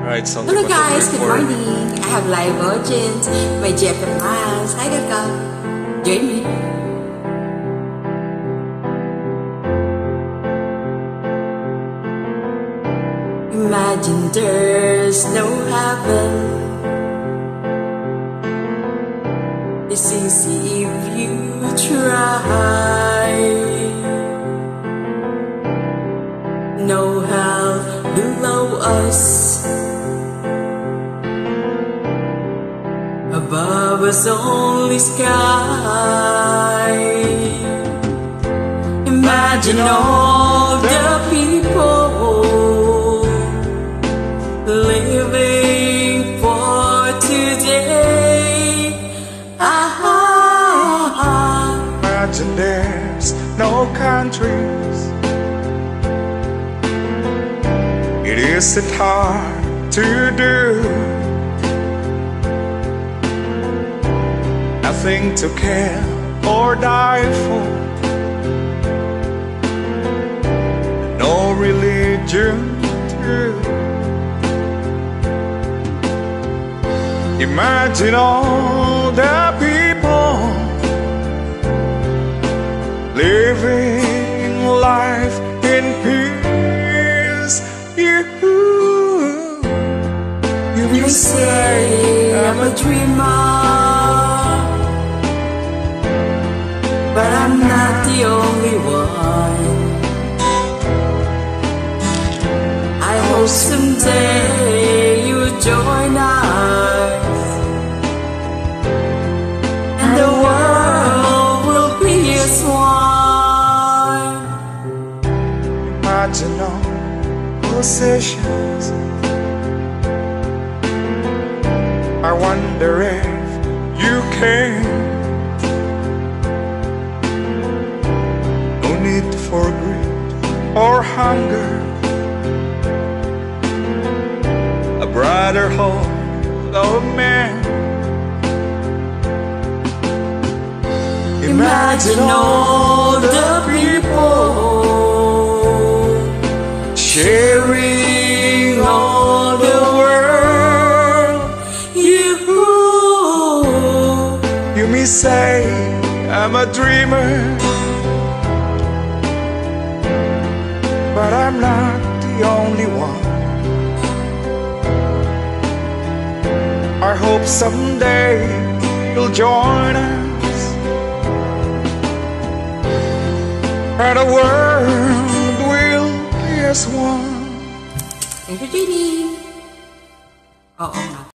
Alright, so Hello guys, good morning. I have live audience. My Jeff and Miles. Hi, Kaka. Join me. Imagine there's no heaven. It's easy if you try. No hell below us. Above us only sky. Imagine all the people living for today. Ah, Imagine there's no countries. It isn't hard to do. Nothing to care or die for. No religion. Imagine all the people living life in peace. You you say I'm a dreamer, but I'm not the only one. I hope someday you join us, and the world will be as one. imagine all possessions. I wonder if you can. Hunger. A brotherhood of men. Imagine all the people sharing all the world. You, You may say I'm a dreamer, I'm not the only one. I hope someday you'll join us, and the world will be as one. Thank you, Jenny. Oo nga.